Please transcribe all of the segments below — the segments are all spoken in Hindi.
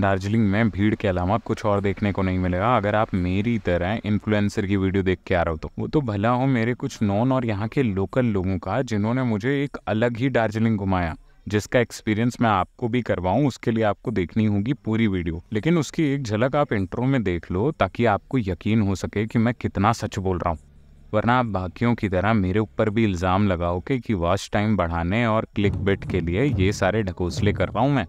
दार्जिलिंग में भीड़ के अलावा कुछ और देखने को नहीं मिलेगा। अगर आप मेरी तरह इन्फ्लुएंसर की वीडियो देख के आ रहे हो तो। वो तो भला हो मेरे कुछ नॉन और यहाँ के लोकल लोगों का, जिन्होंने मुझे एक अलग ही दार्जिलिंग घुमाया, जिसका एक्सपीरियंस मैं आपको भी करवाऊँ, उसके लिए आपको देखनी होगी पूरी वीडियो। लेकिन उसकी एक झलक आप इंट्रो में देख लो, ताकि आपको यकीन हो सके कि मैं कितना सच बोल रहा हूँ। वरना आप बाकियों की तरह मेरे ऊपर भी इल्ज़ाम लगाओगे कि वॉच टाइम बढ़ाने और क्लिक बिट के लिए ये सारे ढकोसले कर रहा हूँ मैं।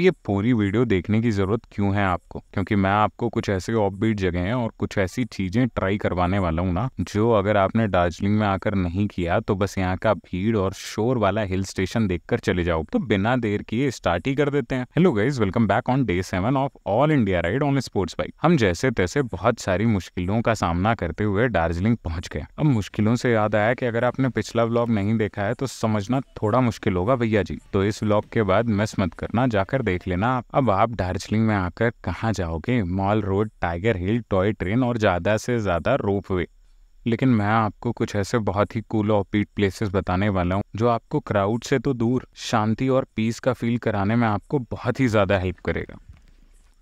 ये पूरी वीडियो देखने की ज़रूरत क्यों है आपको? क्योंकि मैं आपको कुछ ऐसे ऑफबीट जगह हैं और कुछ ऐसी चीज़ें ट्राई करवाने वाला हूँ ना, जो अगर आपने दार्जिलिंग में आकर नहीं किया तो बस यहाँ का भीड़ और शोर वाला हिल स्टेशन देखकर चले जाओ। तो बिना देर किए स्टार्ट ही कर देते हैं। Hello guys welcome back on day seven of all India ride on sports bike हम जैसे तैसे बहुत सारी मुश्किलों का सामना करते हुए दार्जिलिंग पहुँच गए। अब मुश्किलों से याद आया कि अगर आपने पिछला व्लॉग नहीं देखा है तो समझना थोड़ा मुश्किल होगा भैया जी। तो इस व्लॉग के बाद मिस मत करना, जाकर देख लेना। अब आप दार्जिलिंग में आकर कहाँ जाओगे? Mall, road, tiger hill, toy train और ज़्यादा से ज़्यादा रोप वे लेकिन मैं आपको कुछ ऐसे बहुत ही कूल और पीट प्लेसेस बताने वाला हूँ, जो आपको क्राउड से तो दूर, शांति और पीस का फील कराने में आपको बहुत ही ज़्यादा हेल्प करेगा।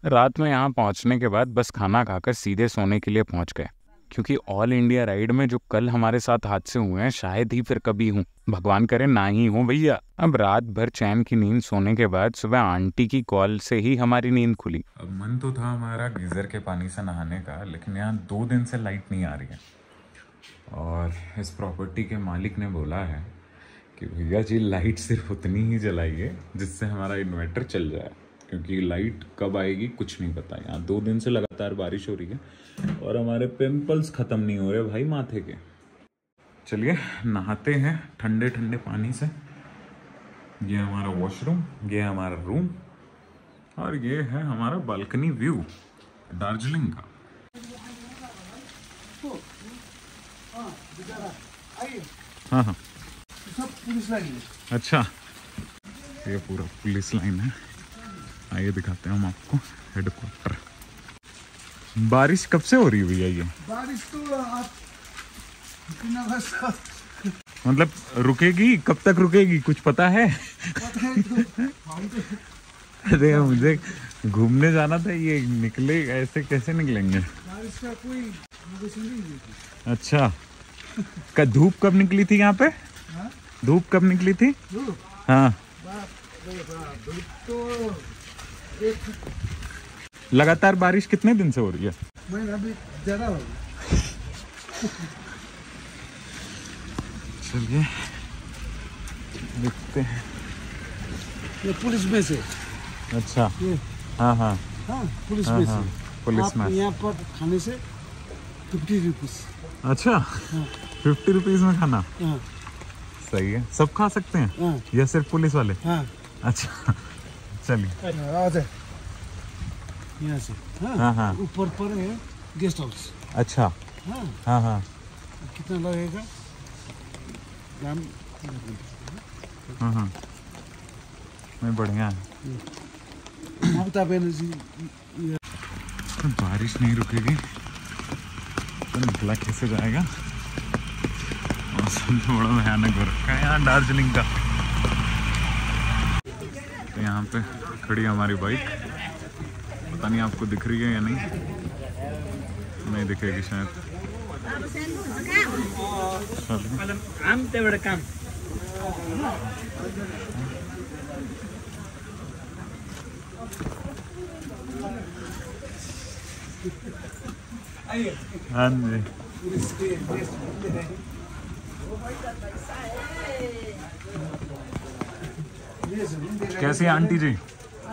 रात में यहाँ पहुँचने के बाद बस खाना खाकर सीधे सोने के लिए पहुँच गए। क्योंकि ऑल इंडिया राइड में जो कल हमारे साथ हादसे हुए हैं, शायद ही फिर कभी हूँ। भगवान करे, ना ही हूँ भैया। अब रात भर चैन की नींद सोने के बाद सुबह आंटी की कॉल से ही हमारी नींद खुली। अब मन तो था हमारा गीज़र के पानी से नहाने का, लेकिन यहाँ दो दिन से लाइट नहीं आ रही है। और इस प्रॉपर्टी के मालिक ने बोला है कि भैया जी, लाइट सिर्फ़ उतनी ही जलाइए जिससे हमारा इन्वर्टर चल जाए, क्योंकि लाइट कब आएगी कुछ नहीं पता। यहाँ दो दिन से लगातार बारिश हो रही है और हमारे पिंपल्स ख़त्म नहीं हो रहे भाई माथे के। चलिए, नहाते हैं ठंडे ठंडे पानी से। ये हमारा वॉशरूम ये हमारा रूम और ये है हमारा बालकनी व्यू दार्जिलिंग का। हाँ हाँ। है अच्छा ये पूरा पुलिस लाइन है। आइए दिखाते हैं हम आपको हेडक्वार्टर बारिश कब से हो रही है भैया ये? बारिश तो आप मतलब रुकेगी? कब तक रुकेगी? कुछ पता है? पता है तो तो अरे मुझे घूमने जाना था ये निकले ऐसे कैसे निकलेंगे? बारिश का कोई नहीं अच्छा। का धूप कब निकली थी यहाँ पे? हाँ? धूप कब निकली थी? हाँ। तो एक लगातार बारिश कितने दिन से हो रही है? चलिए देखते हैं। ये पुलिस में से। अच्छा। हाँ हाँ। हाँ पुलिस हाँ, में हाँ, से। पुलिस में। यहाँ पर खाने से फिफ्टी रुपीज़ अच्छा। फिफ्टी रुपीज़ में खाना? सही है। सब खा सकते हैं? या सिर्फ़ पुलिस वाले? हाँ। अच्छा। चलिए। आ जाए। यहाँ से। हाँ, हाँ हाँ। ऊपर पर है गेस्ट हाउस अच्छा। हाँ। हाँ हाँ। कितना लगेगा? दाम हाँ हाँ। नहीं बढ़िया है। ममता बनर्जी बारिश नहीं रुकेगी। तो निकला कैसे जाएगा? मौसम तो बड़ा भयानक हो रखा है यहाँ दार्जिलिंग का। तो यहाँ पे खड़ी हमारी बाइक। पता नहीं आपको दिख रही है या नहीं। नहीं दिखेगी शायद। हाँ जी। कैसी आंटी जी?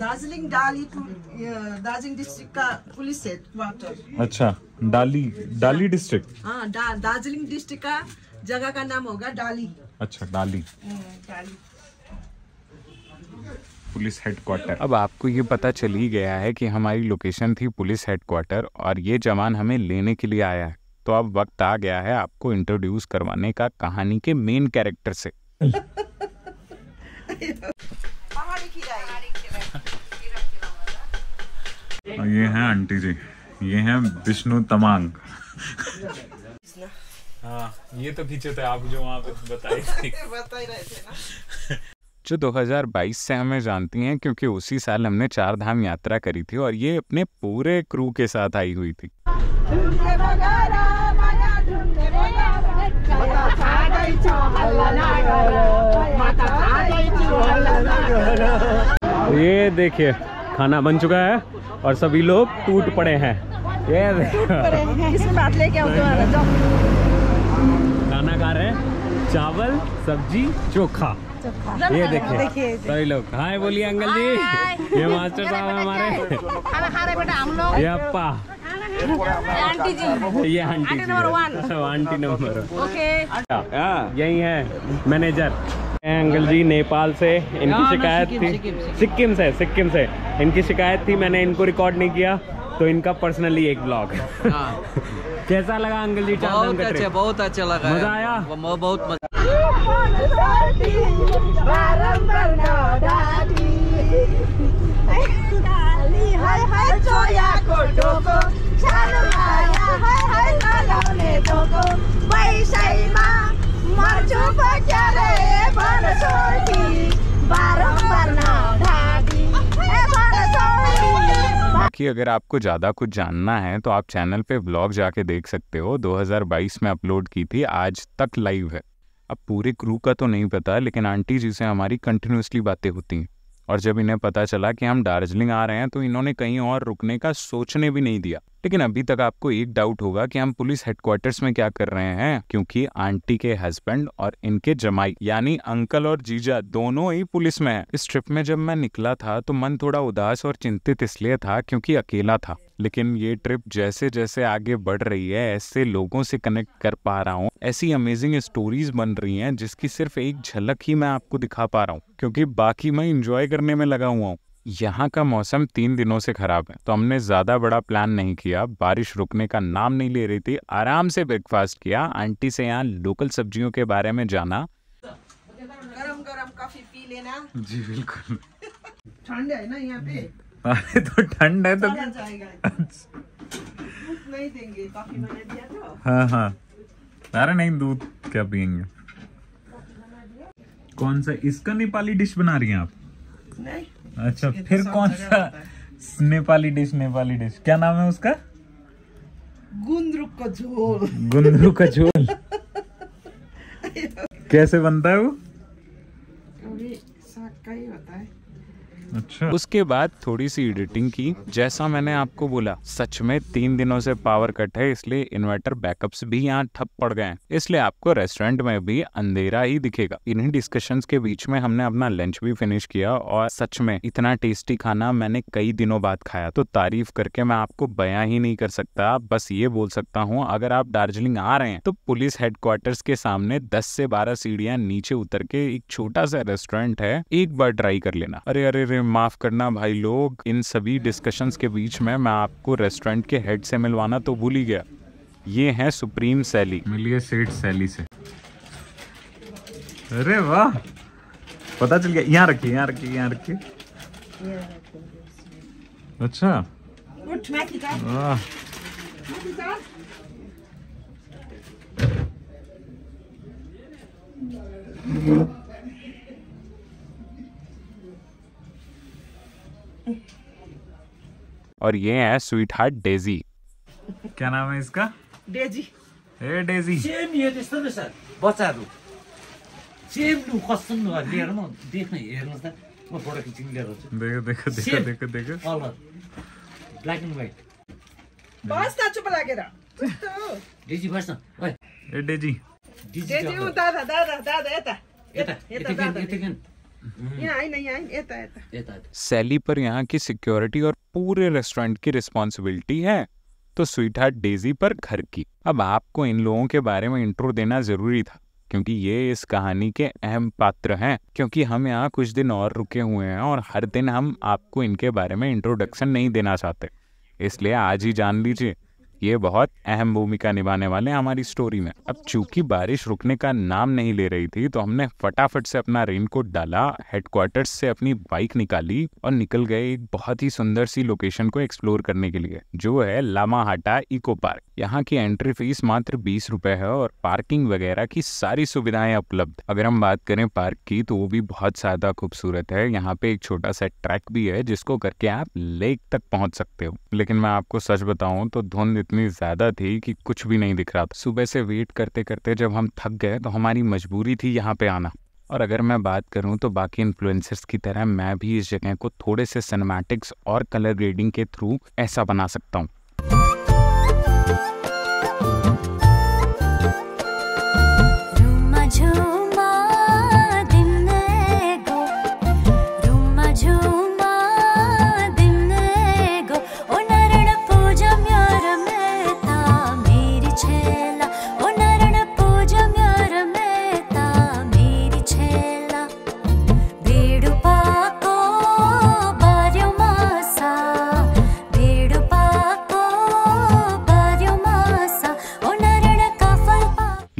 दार्जिलिङ डाली टु यो दार्जिलिङ डिस्ट्रिक्टका पुलिस हेड क्वार्टर अच्छा डाली डाली डिस्ट्रिक्ट? हाँ डा दार्जिलिङ डिस्ट्रिक्टका जगह का नाम होगा डाली। अच्छा डाली। डाली। Police headquarter. अब आपको ये पता चल ही गया है कि हमारी लोकेशन थी पुलिस हेडक्वार्टर और ये जवान हमें लेने के लिए आया है। तो अब वक्त आ गया है आपको इंट्रोड्यूस करवाने का कहानी के मेन कैरेक्टर से। और ये हैं आंटी जी। ये हैं विष्णु तमांग। हाँ ये तो खींचे थे आप जो वहाँ पे बताए थे। जो 2022 से हमें जानती हैं क्योंकि उसी साल हमने चार धाम यात्रा करी थी और ये अपने पूरे क्रू के साथ आई हुई थी। ये देखिए खाना बन चुका है और सभी लोग टूट पड़े हैं। ये बात लेके खाना खा रहे हैं चावल सब्ज़ी चोखा। ये देखिए सभी लोग। हाय बोलिए अंकल जी। ये मास्टर साहब हमारे। खाना खा रहे बेटा हम लोग। ये अप्पा। आंटी जी ये आंटी जी नंबर हैं। आंटी नंबर ओके यही है मैनेजर अंकल जी नेपाल से। इनकी शिकायत थी। सिक्किम से सिक्किम से। इनकी शिकायत थी मैंने इनको रिकॉर्ड नहीं किया तो इनका पर्सनली एक ब्लॉग कैसा लगा अंकल जी बहुत अच्छा बहुत अच्छा लगा मज़ा आया? बहुत मज़ा बाकी अगर आपको ज़्यादा कुछ जानना है तो आप चैनल पे ब्लॉग जाके देख सकते हो। 2022 में अपलोड की थी, आज तक लाइव है। अब पूरे क्रू का तो नहीं पता, लेकिन आंटी जी से हमारी कंटिन्यूसली बातें होती हैं। और जब इन्हें पता चला कि हम दार्जिलिंग आ रहे हैं तो इन्होंने कहीं और रुकने का सोचने भी नहीं दिया। लेकिन अभी तक आपको एक डाउट होगा कि हम पुलिस हेडक्वार्टर्स में क्या कर रहे हैं, क्योंकि आंटी के हस्बैंड और इनके जमाई, यानी अंकल और जीजा दोनों ही पुलिस में हैं। इस ट्रिप में जब मैं निकला था तो मन थोड़ा उदास और चिंतित इसलिए था, क्योंकि अकेला था। लेकिन ये ट्रिप जैसे जैसे आगे बढ़ रही है ऐसे लोगों से कनेक्ट कर पा रहा हूँ। ऐसी अमेजिंग स्टोरीज बन रही हैं जिसकी सिर्फ़ एक झलक ही मैं आपको दिखा पा रहा हूँ क्योंकि बाकी मैं इंजॉय करने में लगा हुआ हूँ। यहाँ का मौसम तीन दिनों से खराब है तो हमने ज़्यादा बड़ा प्लान नहीं किया। बारिश रुकने का नाम नहीं ले रही थी। आराम से ब्रेकफास्ट किया। आंटी से यहाँ लोकल सब्जियों के बारे में जाना। गरम गरम कॉफ़ी पी लेना। जी बिल्कुल। ठंड है ना यहाँ पे? अरे तो ठंड है तो नहीं देंगे कॉफ़ी मैंने दिया तो हाँ हाँ। अरे नहीं दूध क्या पियेंगे? कौन सा इसका नेपाली डिश बना रही हैं आप? नहीं। अच्छा फिर कौन सा नेपाली डिश नेपाली डिश। क्या नाम है उसका? गुन्द्रुकको झोल। गुंदरू का झोल। कैसे बनता है वो अभी साग का ही होता है अच्छा। उसके बाद थोड़ी सी एडिटिंग की। जैसा मैंने आपको बोला, सच में तीन दिनों से पावर कट है, इसलिए इन्वर्टर बैकअप्स भी यहाँ ठप पड़ गए हैं। इसलिए आपको रेस्टोरेंट में भी अंधेरा ही दिखेगा। इन्हीं डिस्कशन के बीच में हमने अपना लंच भी फिनिश किया और सच में इतना टेस्टी खाना मैंने कई दिनों बाद खाया तो तारीफ़ करके मैं आपको बयां ही नहीं कर सकता। बस ये बोल सकता हूँ, अगर आप दार्जिलिंग आ रहे हैं तो पुलिस हेडक्वार्टर्स के सामने दस से बारह सीढ़ियाँ नीचे उतर के एक छोटा सा रेस्टोरेंट है, एक बार ट्राई कर लेना। अरे अरे अरे माफ़ करना भाई लोग, इन सभी डिस्कशंस के बीच में मैं आपको रेस्टोरेंट के हेड से मिलवाना तो भूल ही गया। ये है सुप्रीम सैली मिलिए सेठ सैली से। अरे वाह! पता चल गया, यहाँ रखिए यहाँ रखिए यहाँ रखिए। अच्छा। Maak और ये है स्वीट हार्ट डेजी। क्या नाम है इसका? Daisy. ए डेजी। सेम यो त्यस्तो रहेछ बच्चाहरू सेम लु कस्तो लु लिएर म देख्न हेर्नुहोस् त म फोटो खिचिङ लिएर आउँछु देखो देखो देखो. देखो देखो। Colour black and white Basta, chupa लागेर. Kस्तो? डिजी बस्न ओइ ए डेजी। डिजी ऊ दादा, दादा, दादा, यता. यता यता, यता यता सैली पर यहाँ की सिक्योरिटी और पूरे रेस्टोरेंट की रिस्पॉन्सिबिलिटी है तो स्वीट हार्ट डेजी पर घर की। अब आपको इन लोगों के बारे में इंट्रो देना ज़रूरी था क्योंकि ये इस कहानी के अहम पात्र हैं क्योंकि हम यहाँ कुछ दिन और रुके हुए हैं और हर दिन हम आपको इनके बारे में इंट्रोडक्शन नहीं देना चाहते। इसलिए आज ही जान लीजिए ये बहुत अहम भूमिका निभाने वाले हैं हमारी स्टोरी में। अब चूँकि बारिश रुकने का नाम नहीं ले रही थी तो हमने फटाफट से अपना रेनकोट डाला हेडक्वार्टर्स से अपनी बाइक निकाली और निकल गए एक बहुत ही सुंदर सी लोकेशन को एक्सप्लोर करने के लिए, जो है लामाहाटा इको पार्क यहाँ की एंट्री फ़ीस मात्र बीस रुपए है और पार्किंग वगैरह की सारी सुविधाएँ उपलब्ध। अगर हम बात करें पार्क की तो वो भी बहुत ज़्यादा खूबसूरत है। यहाँ पे एक छोटा सा ट्रैक भी है, जिसको करके आप लेक तक पहुँच सकते हो। लेकिन मैं आपको सच बताऊँ तो धुंध इतनी ज़्यादा थी कि कुछ भी नहीं दिख रहा था। सुबह से वेट करते करते जब हम थक गए तो हमारी मजबूरी थी यहाँ पे आना। और अगर मैं बात करूँ तो बाकी इन्फ्लुएंसर्स की तरह मैं भी इस जगह को थोड़े से सिनेमैटिक्स और कलर ग्रेडिंग के थ्रू ऐसा बना सकता हूँ।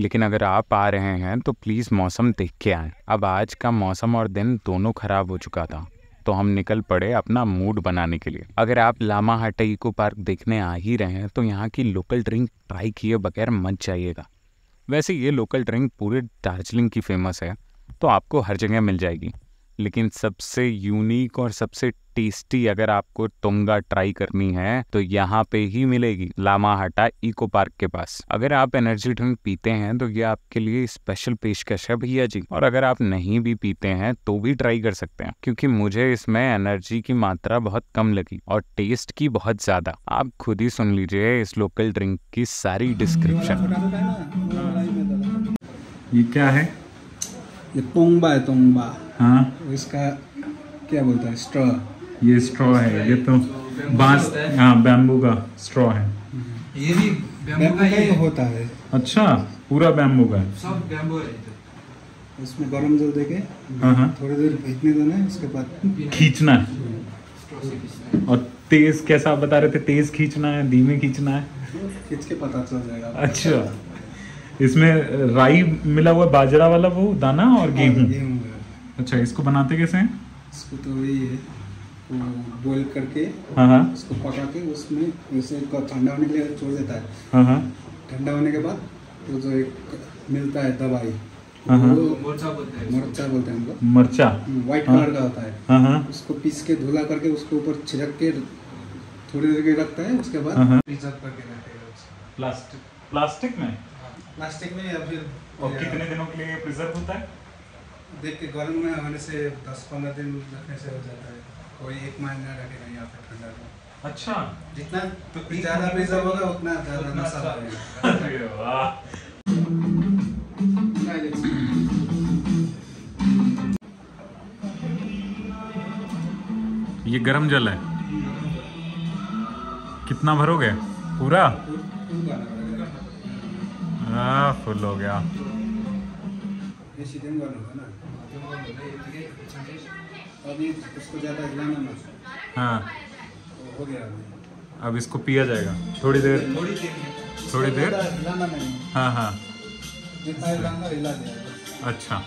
लेकिन अगर आप आ रहे हैं तो प्लीज़ मौसम देख के आएँ। अब आज का मौसम और दिन दोनों खराब हो चुका था तो हम निकल पड़े अपना मूड बनाने के लिए। अगर आप लामा हट इको पार्क देखने आ ही रहे हैं तो यहाँ की लोकल ड्रिंक ट्राई किए बगैर मत जाइएगा। वैसे ये लोकल ड्रिंक पूरे दार्जिलिंग की फ़ेमस है तो आपको हर जगह मिल जाएगी। लेकिन सबसे यूनिक और सबसे टेस्टी अगर आपको तुंगा ट्राई करनी है तो यहाँ पे ही मिलेगी लामाहाटा इको पार्क के पास। अगर आप एनर्जी ड्रिंक पीते हैं तो ये आपके लिए स्पेशल पेशकश है भैया जी। और अगर आप नहीं भी पीते हैं तो भी ट्राई कर सकते हैं क्योंकि मुझे इसमें एनर्जी की मात्रा बहुत कम लगी और टेस्ट की बहुत ज़्यादा। आप खुद ही सुन लीजिए इस लोकल ड्रिंक की सारी डिस्क्रिप्शन ये क्या है? ये तोंगबा है तोंगबा। हाँ? इसका क्या बोलता है? स्ट्रॉ। ये स्ट्रॉ है ये तो बाँस हाँ बैम्बू का स्ट्रॉ है। ये भी बैम्बू का ही होता है। अच्छा पूरा बैम्बू का है। सब बैम्बू है उसमें गरम जल देके हाँ हाँ। थोड़ी देर भीगने देना है उसके बाद खींचना है। और तेज कैसा आप बता रहे थे तेज खींचना है धीमे खींचना है? खींच के पता चल जाएगा। अच्छा। इसमें राई मिला हुआ बाजरा वाला वो दाना और गेहूँ? गेहूँ। है। अच्छा इसको बनाते कैसे हैं? इसको तो वही है बॉईल करके हाँ हाँ। उसको पका के उसमें जैसे को ठंडा होने के लिए छोड़ देता है। हाँ हाँ। ठंडा होने के बाद वो जो एक मिलता है दवाई हाँ, हाँ। मरचा बोलते हैं मरचा बोलते हैं हम लोग। मरचा? व्हाइट हाँ। कलर का होता है। हाँ हाँ। उसको पीस के धुला करके उसके ऊपर छिड़क के थोड़ी देर के रखता है उसके बाद हाँ, हाँ। प्रिजर्व करके रखेगा प्लास्टिक प्लास्टिक में? प्लास्टिक में या फिर और कितने दिनों के लिए प्रिजर्व होता है? देख के गर्म में होने से दस पंद्रह दिन रखने से हो जाता है। कोई एक महीना रखेगा यहाँ पे ठंडा में अच्छा। जितना तो ज़्यादा प्रिजर्व होगा उतना ज़्यादा नशा अच्छा। अरे वाह। ये गरम जल है। कितना भरोगे? पूरा? हाँ फुल हो गया। ये ना। अभी उसको ज़्यादा हिलाना ना हाँ। तो हो गया। अब इसको पिया जाएगा। थोड़ी देर। थोड़ी देर थोड़ी देर? हिलाना नहीं। हाँ हाँ। जितना हिलाना हिला दिया अच्छा।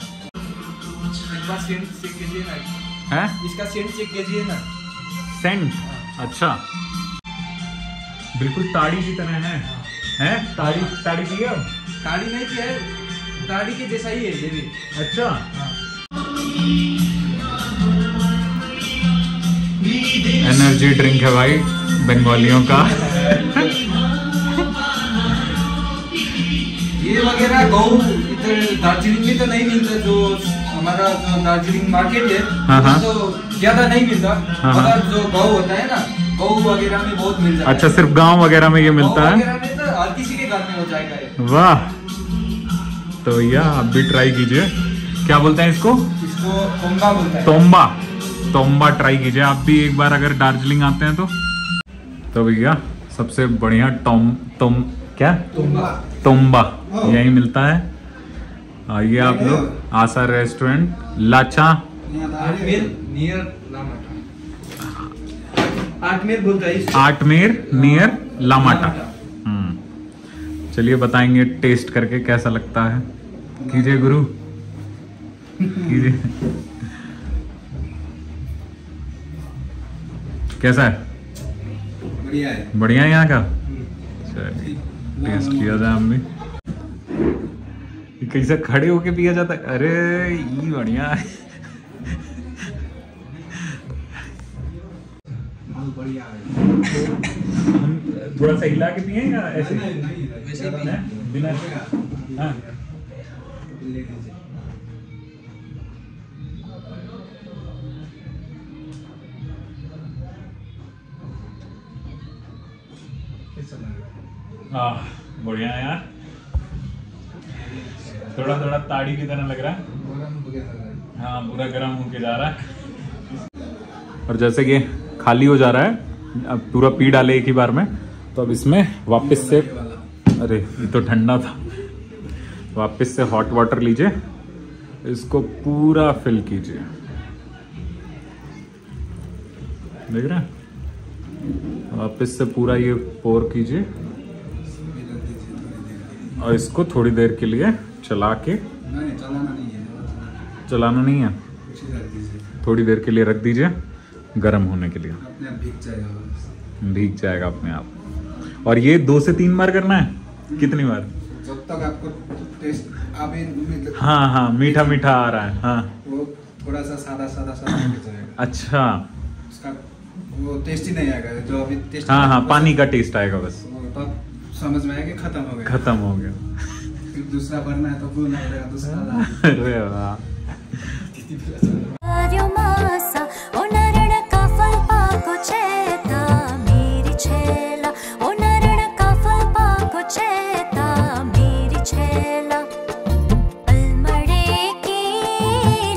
सेंट चेक कीजिए ना। है? इसका सेंट चेक कीजिए ना। सेंट अच्छा। बिल्कुल ताड़ी की तरह है। हैं? ताड़ी ताड़ी पी अब ताड़ी नहीं किया है। ताड़ी के जैसा ही है ये भी अच्छा एनर्जी ड्रिंक है भाई बंगालियों का। ये वगैरह गऊ इधर दार्जिलिंग में तो नहीं मिलता जो हमारा जो दार्जिलिंग मार्केट है हाँ, हाँ। तो ज़्यादा नहीं मिलता। हाँ, हाँ। मगर जो गऊ होता है ना गऊ वगैरह में बहुत मिल जाता अच्छा सिर्फ़ गाँव वगैरह में ये मिलता है? तो हर किसी के घर में हो जाएगा वाह। तो भैया आप भी ट्राई कीजिए। क्या बोलते हैं इसको? इसको कोंगा बोलता है। तोम्बा। तोम्बा ट्राई कीजिए आप भी एक बार अगर दार्जिलिंग आते हैं तो। तो भैया सबसे बढ़िया टोम तोम क्या? तोम्बा यही मिलता है। आइए आप लोग आशा रेस्टोरेंट लाचा। आठमेर नियर लामाटा। आठमेर। आटमेर नियर लामाटा। हम्म। चलिए बताएँगे टेस्ट करके कैसा लगता है। कीजिए गुरु। कैसा है? बढ़िया है। बढ़िया है यहाँ का? टेस्ट किया जाए हम भी कैसे खड़े होके पिया जाता है? अरे ये बढ़िया है। हम थोड़ा सा हिला के पिए या ऐसे? बिना हाँ। बढ़िया है यार। थोड़ा थोड़ा ताड़ी की तरह लग रहा है। लग रहा है हाँ पूरा गर्म होके जा रहा है। और जैसे कि खाली हो जा रहा है, अब पूरा पी डाले एक ही बार में तो अब इसमें वापस से, अरे, ये तो ठंडा था। वापस से हॉट वाटर लीजिए, इसको पूरा फिल कीजिए। देख रहे हैं? वापस से पूरा ये पोर कीजिए। और इसको थोड़ी देर के लिए चला के नहीं चलाना नहीं है चलाना नहीं है? ही थोड़ी देर के लिए रख दीजिए गर्म होने के लिए। अपने आप भीग जाएगा भीग जाएगा अपने आप। और ये दो से तीन बार करना है? कितनी बार? जब तक आपको टेस्ट अभी हाँ हाँ मीठा मीठा आ रहा है हाँ। वो थोड़ा सा सादा सादा सादा जाएगा। अच्छा। उसका वो टेस्ट ही नहीं आएगा जो अभी टेस्ट हाँ हाँ पानी का टेस्ट आएगा बस। तब समझ में आएगा कि खत्म हो गया? खत्म हो गया। दूसरा भरना है तो बोलना पड़ेगा दूसरा अरे वाह। Masa, onarana kafal paako cheta, meri chela. Onarana kafal paako cheta, meri chela. अलमड़े की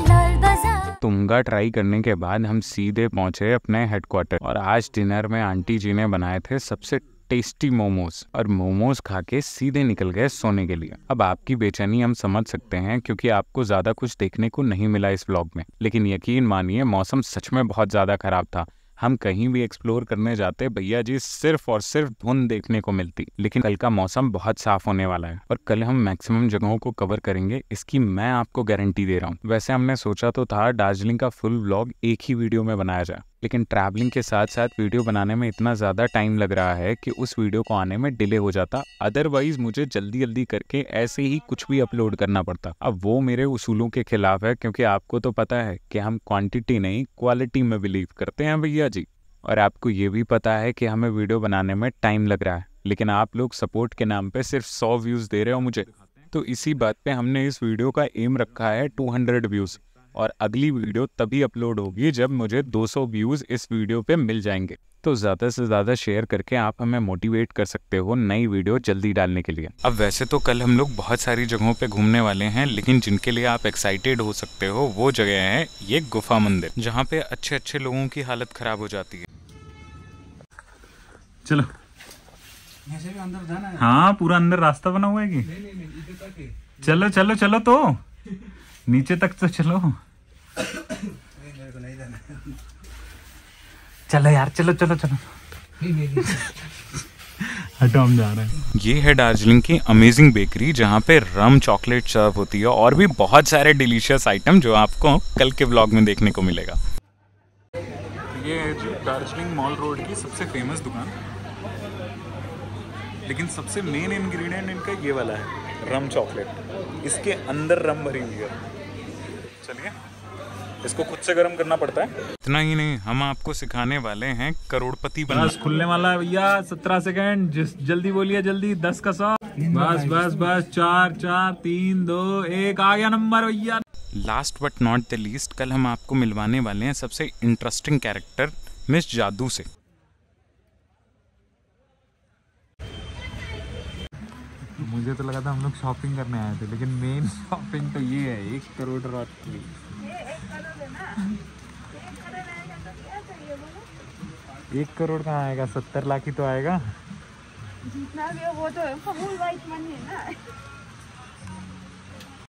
लाल बाज़ार। तुंगा ट्राई करने के बाद हम सीधे पहुँचे अपने हेडक्वार्टर और आज डिनर में आंटी जी ने बनाए थे सबसे टेस्टी मोमोज और मोमोज खा के सीधे निकल गए सोने के लिए। अब आपकी बेचैनी हम समझ सकते हैं क्योंकि आपको ज़्यादा कुछ देखने को नहीं मिला इस व्लॉग में। लेकिन यकीन मानिए, मौसम सच में बहुत ज़्यादा खराब था। हम कहीं भी एक्सप्लोर करने जाते, भैया जी सिर्फ़ और सिर्फ़ धुंध देखने को मिलती। लेकिन कल का मौसम बहुत साफ़ होने वाला है और कल हम मैक्सिमम जगहों को कवर करेंगे, इसकी मैं आपको गारंटी दे रहा हूँ। वैसे हमने सोचा तो था, दार्जिलिंग का फुल व्लॉग एक ही वीडियो में बनाया जाए। लेकिन ट्रैवलिंग के साथ साथ वीडियो बनाने में इतना ज़्यादा टाइम लग रहा है कि उस वीडियो को आने में डिले हो जाता। अदरवाइज़ मुझे जल्दी जल्दी करके ऐसे ही कुछ भी अपलोड करना पड़ता। अब वो मेरे उसूलों के खिलाफ है, क्योंकि आपको तो पता है कि हम क्वांटिटी नहीं क्वालिटी में बिलीव करते हैं भैया जी। और आपको ये भी पता है कि हमें वीडियो बनाने में टाइम लग रहा है। लेकिन आप लोग सपोर्ट के नाम पे सिर्फ़ सौ व्यूज़ दे रहे हो मुझे। तो इसी बात पे हमने इस वीडियो का एम रखा है 200 व्यूज़ और अगली वीडियो तभी अपलोड होगी जब मुझे 200 व्यूज़ इस वीडियो पे मिल जाएँगे। तो ज़्यादा से ज़्यादा शेयर करके आप हमें मोटिवेट कर सकते हो नई वीडियो जल्दी डालने के लिए। अब वैसे तो कल हम लोग बहुत सारी जगहों पे घूमने वाले हैं लेकिन जिनके लिए आप एक्साइटेड हो सकते हो वो जगह है ये गुफा मंदिर जहाँ पे अच्छे अच्छे लोगों की हालत खराब हो जाती है। चलो। भी अंदर जाना है? हाँ पूरा अंदर रास्ता बना हुआ है कि? चलो चलो चलो तो। नीचे तक तो चलो। नहीं, नहीं। चलो यार चलो चलो चलो। हम जा रहे हैं। ये है दार्जिलिंग की अमेजिंग बेकरी जहाँ पे रम चॉकलेट सर्व होती है और भी बहुत सारे डिलीशियस आइटम जो आपको कल के व्लॉग में देखने को मिलेगा। ये दार्जिलिंग मॉल रोड की सबसे फ़ेमस दुकान। लेकिन सबसे मेन इंग्रेडिएंट इनका ये वाला है। रम चॉकलेट इसके अंदर रम भरी हुई है। चलिए इसको खुद से गर्म करना पड़ता है। इतना ही नहीं हम आपको सिखाने वाले हैं करोड़पति बनना। बस खुलने वाला भैया सत्रह सेकंड जिस जल्दी बोलिए जल्दी दस का सौ। बस बस बस चार चार तीन दो एक आ गया नंबर भैया। Last but not the least कल हम आपको मिलवाने वाले हैं सबसे इंटरेस्टिंग कैरेक्टर मिस जादू से। मुझे तो लगा था हम लोग शॉपिंग करने आए थे लेकिन मेन शॉपिंग तो ये है एक करोड़ रात की। एक करोड़ कहाँ आएगा? सत्तर लाख ही तो आएगा। जितना भी वो तो फुल वाइट मनी है ना?